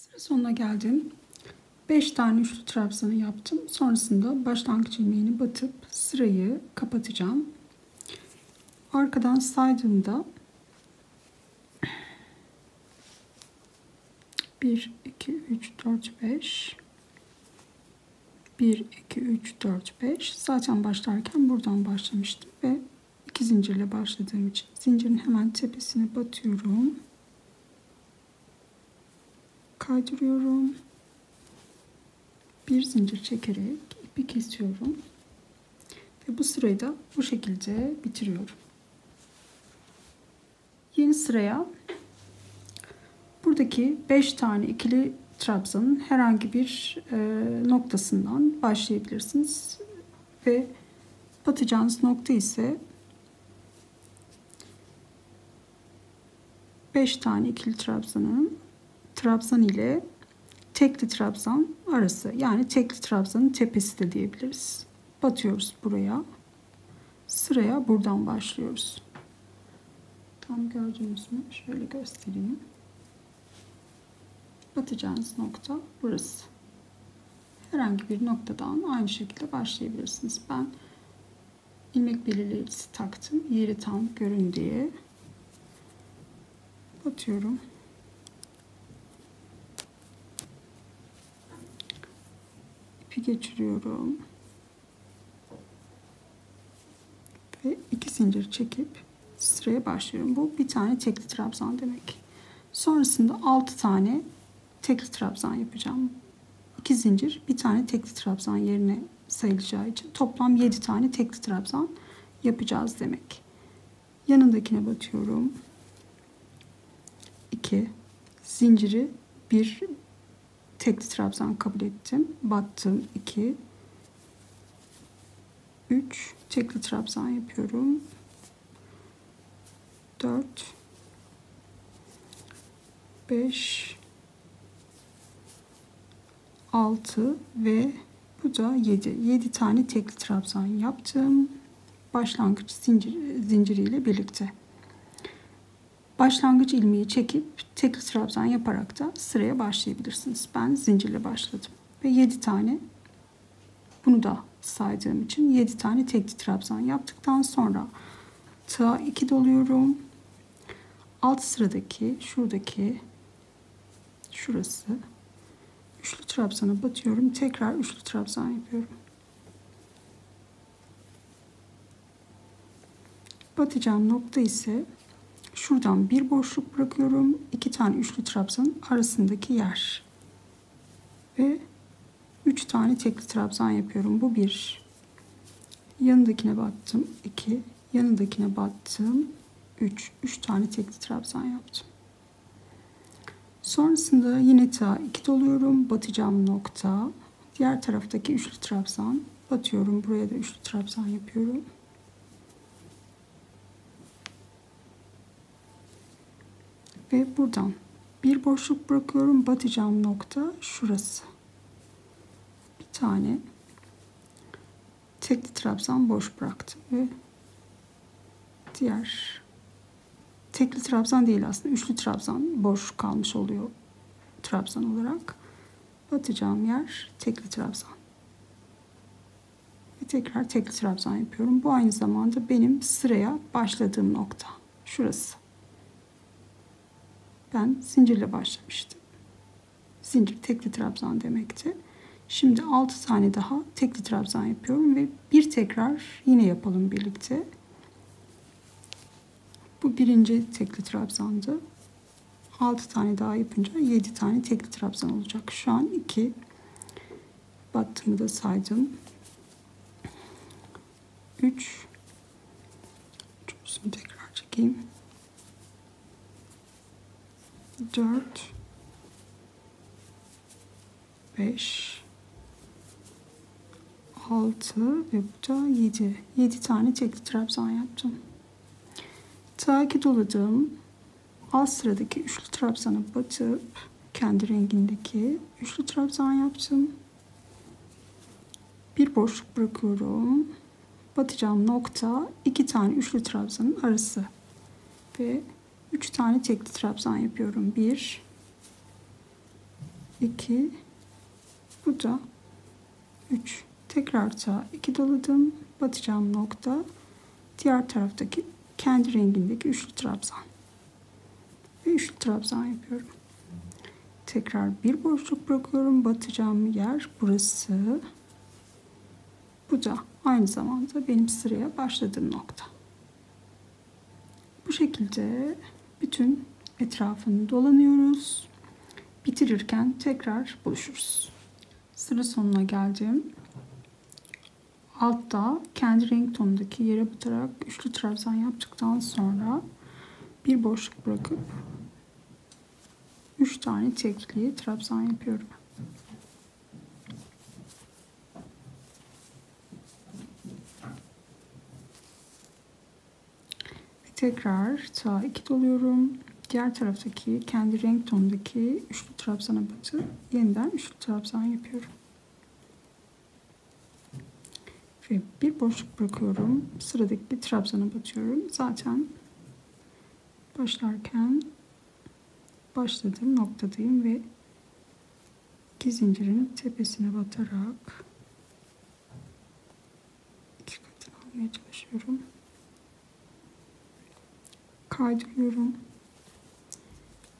Sıra sonuna geldim. 5 tane üçlü trabzanı yaptım. Sonrasında başlangıç ilmeğini batıp sırayı kapatacağım. Arkadan saydığımda 1, 2, 3, 4, 5 1, 2, 3, 4, 5 zaten başlarken buradan başlamıştım ve iki zincirle başladığım için zincirin hemen tepesine batıyorum kaydırıyorum bir zincir çekerek ipi kesiyorum. Ve bu sırayı da bu şekilde bitiriyorum. Yeni sıraya buradaki 5 tane ikili trabzanın herhangi bir e, noktasından başlayabilirsiniz. Ve batacağınız nokta ise 5 tane ikili trabzanın trabzan ile tekli trabzan arası yani tekli trabzanın tepesi de diyebiliriz. Batıyoruz buraya. Sıraya buradan başlıyoruz. Tam gördüğünüz mü? Şöyle göstereyim. Batacağınız nokta burası. Herhangi bir noktadan aynı şekilde başlayabilirsiniz. Ben ilmek belirleyicisi taktım. Yeri tam görün diye. Batıyorum. İpi geçiriyorum. Ve iki zincir çekip sıraya başlıyorum. Bu bir tane tekli trabzan demek. Sonrasında 6 tane tekli trabzan yapacağım. 2 zincir, bir tane tekli trabzan yerine sayılacağı için toplam 7 tane tekli trabzan yapacağız demek. Yanındakine batıyorum. 2 zinciri bir tekli trabzan kabul ettim. Battım 2 3 tekli trabzan yapıyorum. 4 5 6 ve bu da 7. 7 tane tekli trabzan yaptım. Başlangıç zincir, zinciriyle birlikte. Başlangıç ilmeği çekip tekli trabzan yaparak da sıraya başlayabilirsiniz. Ben zincirle başladım. Ve 7 tane bunu da saydığım için 7 tane tekli trabzan yaptıktan sonra tığa 2 doluyorum. Alt sıradaki şuradaki şurası üçlü trabzana batıyorum. Tekrar üçlü trabzan yapıyorum. Batacağım nokta ise şuradan bir boşluk bırakıyorum. iki tane üçlü trabzanın arasındaki yer. Ve üç tane tekli trabzan yapıyorum. Bu bir. Yanındakine battım. iki. Yanındakine battım. Üç. Üç tane tekli trabzan yaptım. Sonrasında yine ta 2 doluyorum. Batacağım nokta. Diğer taraftaki üçlü trabzan. Batıyorum. Buraya da üçlü trabzan yapıyorum. Ve buradan bir boşluk bırakıyorum. Batacağım nokta şurası. Bir tane tekli trabzan boş bıraktım ve diğer tekli trabzan değil aslında. Üçlü trabzan boş kalmış oluyor trabzan olarak. Batacağım yer tekli trabzan. Ve tekrar tekli trabzan yapıyorum. Bu aynı zamanda benim sıraya başladığım nokta. Şurası. Ben zincirle başlamıştım. Zincir tekli trabzan demekti. Şimdi 6 tane daha tekli trabzan yapıyorum ve bir tekrar yine yapalım birlikte. Bu birinci tekli trabzandı. 6 tane daha yapınca 7 tane tekli trabzan olacak. Şu an 2 battımı da saydım. 3 Üçüncüsünü tekrar çekeyim. 4 5 6 ve bu da 7. 7 tane tekli trabzan yaptım. Takip doladım. Alt sıradaki üçlü trabzana batıp kendi rengindeki üçlü trabzan yaptım. Bir boşluk bırakıyorum. Batacağım nokta iki tane üçlü trabzanın arası. Ve üç tane tekli trabzan yapıyorum. Bir, 2 bu da 3 tekrar sağa 2 doladım. Batacağım nokta. Diğer taraftaki kendi rengindeki üçlü trabzan. Ve üçlü trabzan yapıyorum. Tekrar bir boşluk bırakıyorum. Batacağım yer burası. Bu da aynı zamanda benim sıraya başladığım nokta. Bu şekilde bütün etrafını dolanıyoruz. Bitirirken tekrar buluşuruz. Sıra sonuna geldim. Altta kendi renk tonundaki yere batarak üçlü trabzan yaptıktan sonra bir boşluk bırakıp üç tane tekli trabzan yapıyorum. Tekrar sağ iki doluyorum. Diğer taraftaki kendi renk tonundaki üçlü trabzana batıp yeniden üçlü trabzan yapıyorum ve bir boşluk bırakıyorum. Sıradaki bir trabzana batıyorum. Zaten başlarken başladığım noktadayım ve iki zincirin tepesine batarak iki katını almaya çalışıyorum. Kaydırıyorum.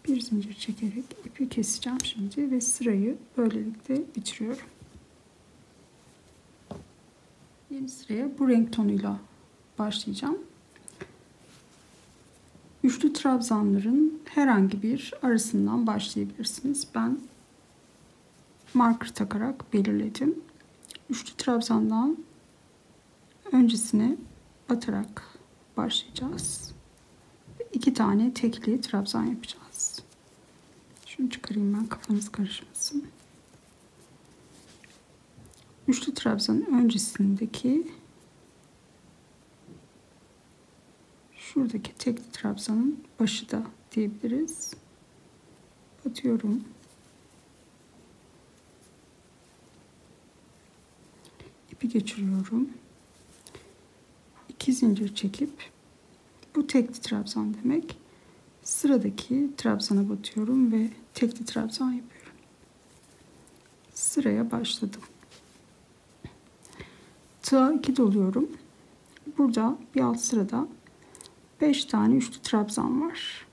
Bir zincir çekerek ipi keseceğim şimdi ve sırayı böylelikle bitiriyorum. Yeni sıraya bu renk tonuyla başlayacağım. Üçlü trabzanların herhangi bir arasından başlayabilirsiniz. Ben marker takarak belirledim. Üçlü trabzandan öncesine batarak başlayacağız. İki tane tekli trabzan yapacağız. Şunu çıkarayım ben kafanız karışmasın üçlü trabzanın öncesindeki şuradaki tek trabzanın başı da diyebiliriz. Batıyorum. ipi geçiriyorum. İki zincir çekip bu tekli trabzan demek. Sıradaki trabzana batıyorum ve tekli trabzan yapıyorum. Sıraya başladım tığa 2 doluyorum. Burada bir alt sırada 5 tane üçlü trabzan var.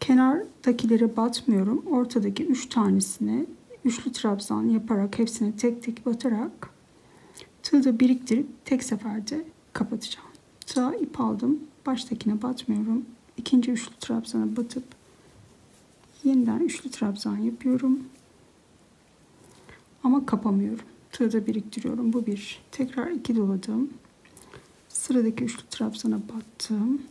Kenardakilere batmıyorum. Ortadaki 3 tanesine üçlü trabzan yaparak hepsine tek tek batarak tığı biriktirip tek seferde kapatacağım. Tığa ip aldım. Baştakine batmıyorum. İkinci üçlü trabzana batıp yeniden üçlü trabzan yapıyorum. Ama kapamıyorum tığda biriktiriyorum. Bu bir. Tekrar iki doladım. Sıradaki üçlü trabzana battım.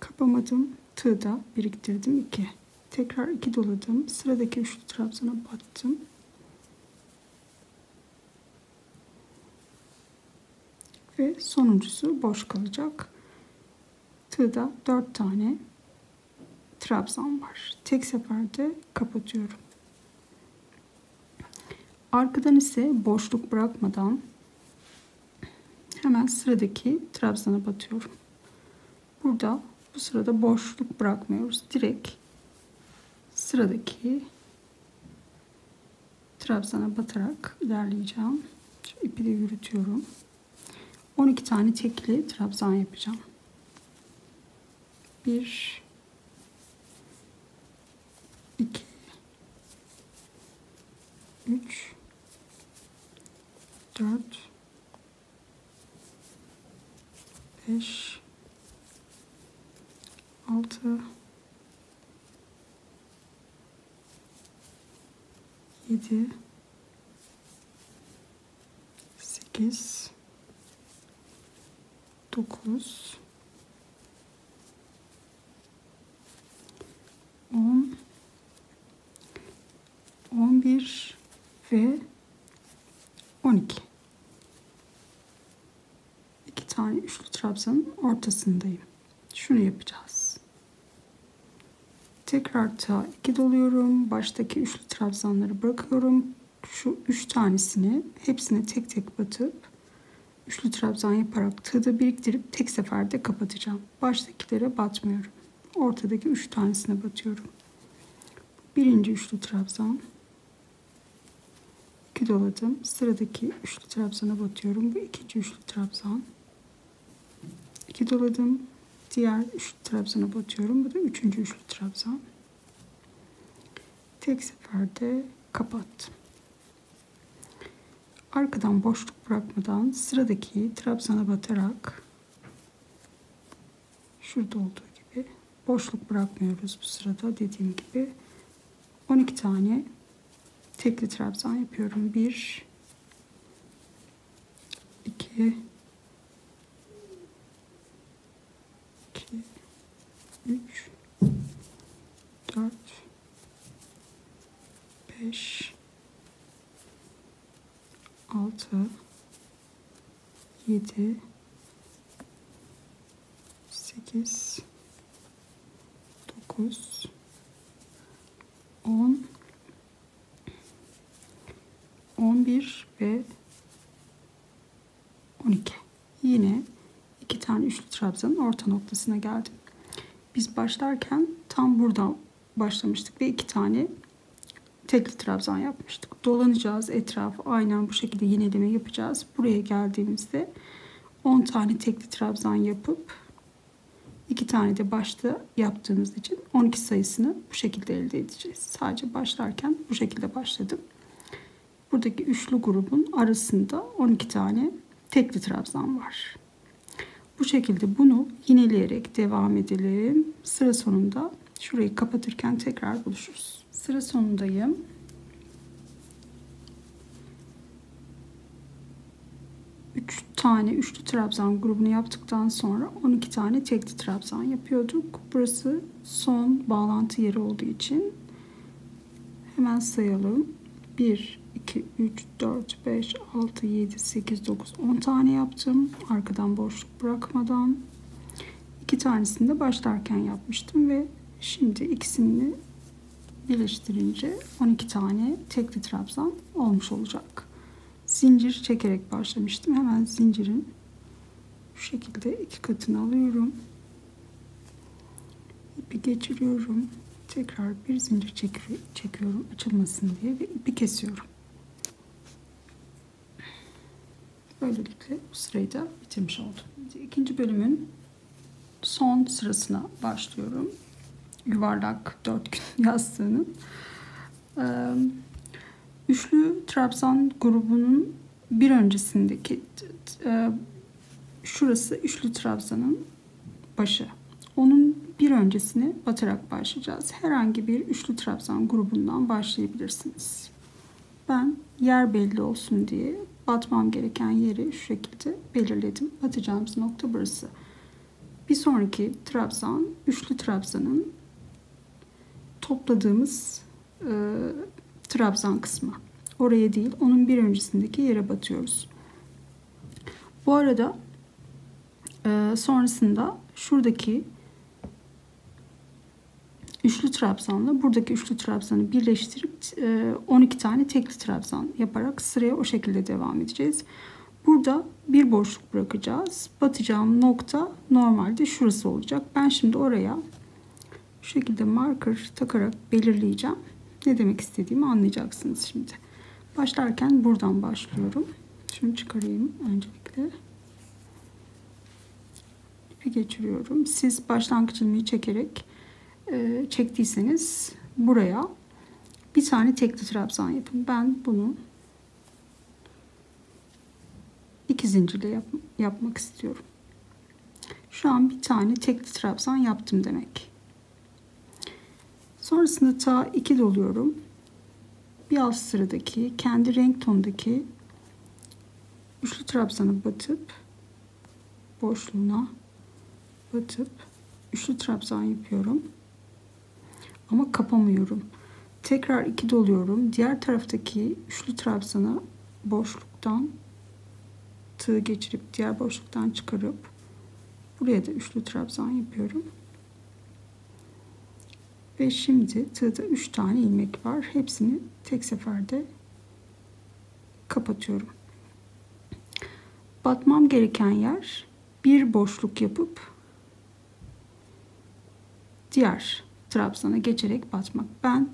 Kapamadım. Tığda biriktirdim. iki. Tekrar iki doladım. Sıradaki üçlü trabzana battım. Ve sonuncusu boş kalacak. Tığda dört tane trabzan var. Tek seferde kapatıyorum. Arkadan ise boşluk bırakmadan hemen sıradaki trabzana batıyorum. Burada bu sırada boşluk bırakmıyoruz. Direkt sıradaki trabzana batarak ilerleyeceğim. Şu ipi de yürütüyorum. 12 tane tekli trabzan yapacağım. 1 2 3 dört, beş, altı, yedi, sekiz, dokuz, on, on bir ve on iki. tane üçlü trabzanın ortasındayım. Şunu yapacağız. Tekrar tığa 2 doluyorum. Baştaki üçlü trabzanları bırakıyorum. Şu üç tanesini hepsine tek tek batıp üçlü trabzan yaparak tığda biriktirip tek seferde kapatacağım. Baştakilere batmıyorum. Ortadaki üç tanesine batıyorum. Birinci üçlü trabzan. İki doladım. Sıradaki üçlü trabzana batıyorum. Bu ikinci üçlü trabzan. İki doladım. Diğer üçlü trabzana batıyorum. Bu da üçüncü üçlü trabzan. Tek seferde kapattım. Arkadan boşluk bırakmadan sıradaki trabzana batarak şurada olduğu gibi boşluk bırakmıyoruz bu sırada dediğim gibi 12 tane tekli trabzan yapıyorum. 1 2 2 3 4 5 6 7 8 9 10 11 ve 12 yine iki tane üçlü trabzanın orta noktasına geldim. Biz başlarken tam buradan başlamıştık ve iki tane tekli trabzan yapmıştık. Dolanacağız etrafı aynen bu şekilde yineleme yapacağız. Buraya geldiğimizde 10 tane tekli trabzan yapıp iki tane de başta yaptığımız için 12 sayısını bu şekilde elde edeceğiz. Sadece başlarken bu şekilde başladım. Buradaki üçlü grubun arasında 12 tane tekli trabzan var. Bu şekilde bunu yineleyerek devam edelim. Sıra sonunda şurayı kapatırken tekrar buluşuruz. Sıra sonundayım. Üç tane üçlü trabzan grubunu yaptıktan sonra 12 tane tekli trabzan yapıyorduk. Burası son bağlantı yeri olduğu için hemen sayalım. 1, 2, 3, 4, 5, 6, 7, 8, 9, 10 tane yaptım. Arkadan boşluk bırakmadan. İki tanesini de başlarken yapmıştım ve şimdi ikisini birleştirince 12 tane tekli trabzan olmuş olacak. Zincir çekerek başlamıştım. Hemen zincirin bu şekilde iki katını alıyorum. İpi geçiriyorum. Tekrar bir zincir çekiyorum açılmasın diye ve ipi kesiyorum. Böylelikle bu sırayı da bitirmiş oldum. İkinci bölümün son sırasına başlıyorum. Yuvarlak dört gün yastığının. Üçlü trabzan grubunun bir öncesindeki şurası üçlü trabzanın başı. Onun bir öncesini batarak başlayacağız. Herhangi bir üçlü trabzan grubundan başlayabilirsiniz. Ben yer belli olsun diye batmam gereken yeri şu şekilde belirledim. Batacağımız nokta burası. Bir sonraki trabzan, üçlü trabzanın topladığımız e, trabzan kısmı. Oraya değil, onun bir öncesindeki yere batıyoruz. Bu arada e, sonrasında şuradaki üçlü trabzanla buradaki üçlü trabzanı birleştirip 12 e, tane tekli trabzan yaparak sıraya o şekilde devam edeceğiz. Burada bir boşluk bırakacağız. Batacağım nokta normalde şurası olacak. Ben şimdi oraya şu şekilde marker takarak belirleyeceğim. Ne demek istediğimi anlayacaksınız şimdi. Başlarken buradan başlıyorum. Şunu çıkarayım öncelikle. İpi geçiriyorum. Siz başlangıç ilmeği çekerek e, çektiyseniz buraya bir tane tekli trabzan yapın. Ben bunu iki zincirle yap, yapmak istiyorum. Şu an bir tane tekli trabzan yaptım demek. Sonrasında ta 2 doluyorum. Bir alt sıradaki kendi renk tonundaki üçlü trabzanı batıp boşluğuna batıp üçlü trabzan yapıyorum. Ama kapamıyorum. Tekrar 2 doluyorum. Diğer taraftaki üçlü trabzanı boşluktan tığ geçirip diğer boşluktan çıkarıp buraya da üçlü trabzan yapıyorum. Ve şimdi tığda 3 tane ilmek var. Hepsini tek seferde kapatıyorum. Batmam gereken yer bir boşluk yapıp diğer trabzana geçerek batmak. Ben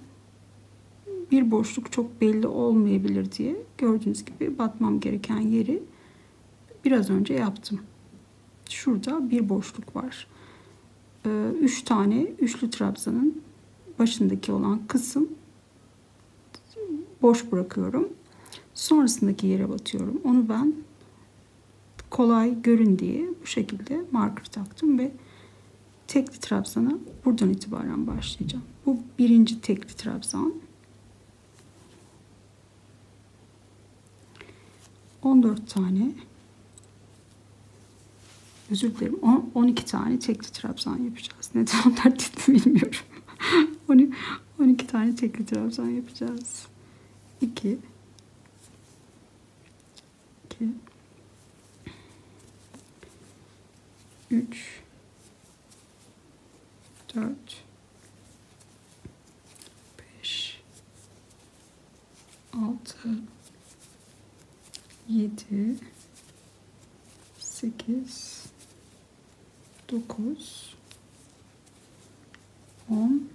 bir boşluk çok belli olmayabilir diye gördüğünüz gibi batmam gereken yeri biraz önce yaptım. Şurada bir boşluk var. Ee, üç tane üçlü trabzanın başındaki olan kısım boş bırakıyorum. Sonrasındaki yere batıyorum. Onu ben kolay görün diye bu şekilde marker taktım ve tekli trabzana buradan itibaren başlayacağım. Bu birinci tekli trabzan. 14 tane özür dilerim 12 tane tekli trabzan yapacağız. Neden 14 dedim bilmiyorum. 12 tane tekli trabzan yapacağız. 2 2 3 4 5 6 7 8 9 10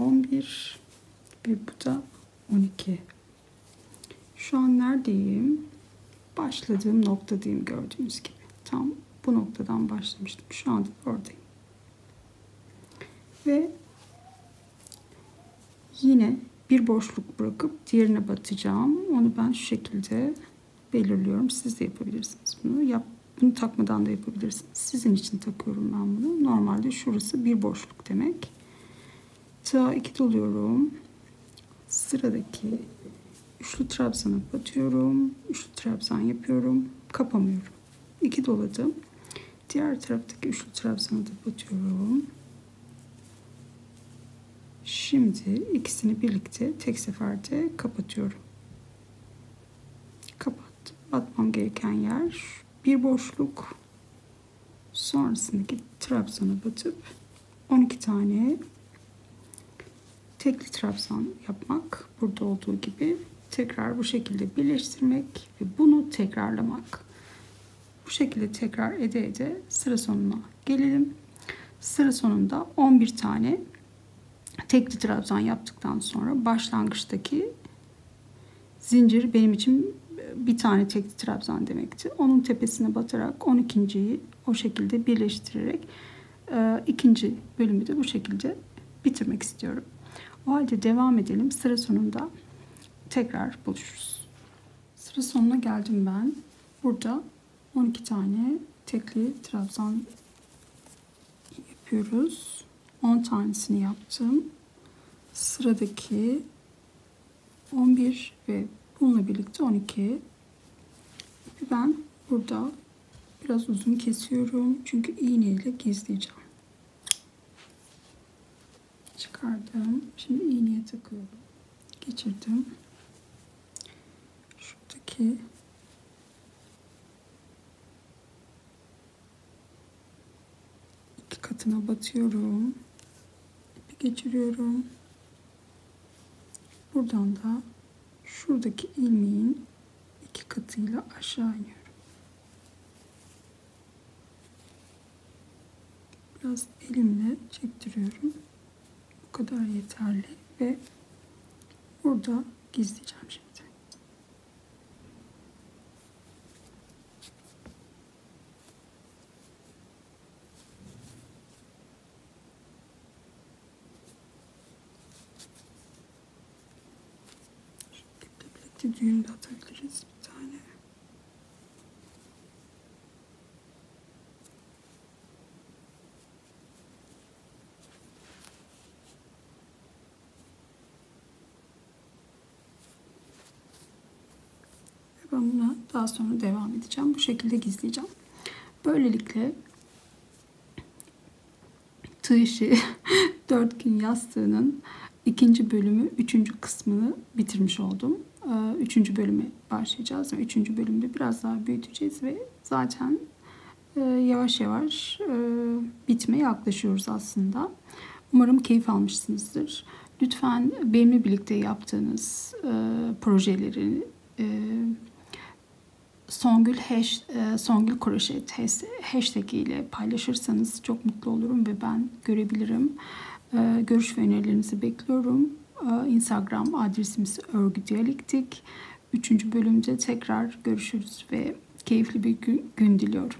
11 ve bu da 12 şu an neredeyim başladığım noktadayım gördüğünüz gibi tam bu noktadan başlamıştım şu anda oradayım ve yine bir boşluk bırakıp diğerine batacağım. Onu ben şu şekilde belirliyorum. Siz de yapabilirsiniz bunu. Yap, bunu takmadan da yapabilirsiniz. Sizin için takıyorum ben bunu. Normalde şurası bir boşluk demek. Ta iki doluyorum. Sıradaki üçlü trabzana batıyorum. Üçlü trabzan yapıyorum. Kapamıyorum. İki doladım. Diğer taraftaki üçlü trabzana da batıyorum. Şimdi ikisini birlikte tek seferde kapatıyorum. Kapattım. Batmam gereken yer bir boşluk. Sonrasındaki trabzana batıp 12 tane tekli trabzan yapmak. Burada olduğu gibi tekrar bu şekilde birleştirmek ve bunu tekrarlamak. Bu şekilde tekrar ede ede sıra sonuna gelelim. Sıra sonunda 11 tane tekli trabzan yaptıktan sonra başlangıçtaki zincir benim için bir tane tekli trabzan demekti. Onun tepesine batarak 12.yi o şekilde birleştirerek e, ikinci bölümü de bu şekilde bitirmek istiyorum. O halde devam edelim. Sıra sonunda tekrar buluşuruz. Sıra sonuna geldim ben. Burada 12 tane tekli trabzan yapıyoruz. 10 tanesini yaptım. Sıradaki 11 ve bununla birlikte 12. Ben burada biraz uzun kesiyorum. Çünkü iğne ile gizleyeceğim. Çıkardım. Şimdi iğneye takıyorum. Geçirdim. Şuradaki iki katına batıyorum. İpi geçiriyorum. Buradan da şuradaki ilmeğin iki katıyla aşağı iniyorum. Biraz elimle çektiriyorum. Kadar yeterli ve burada gizleyeceğim şimdi. İşte düğüm de atabiliriz bir tane. Ben buna daha sonra devam edeceğim. Bu şekilde gizleyeceğim. Böylelikle tığ işi 4 gün yastığının ikinci bölümü, üçüncü kısmını bitirmiş oldum. Ee, üçüncü bölüme başlayacağız. Üçüncü bölümde biraz daha büyüteceğiz ve zaten e, yavaş yavaş e, bitmeye yaklaşıyoruz aslında. Umarım keyif almışsınızdır. Lütfen benimle birlikte yaptığınız e, projeleri Songül hash, Songül Kroşet hashtag ile paylaşırsanız çok mutlu olurum ve ben görebilirim. Görüş ve önerilerinizi bekliyorum. e, Instagram adresimiz örgü diyalektik. Üçüncü bölümde tekrar görüşürüz ve keyifli bir gün, gün diliyorum.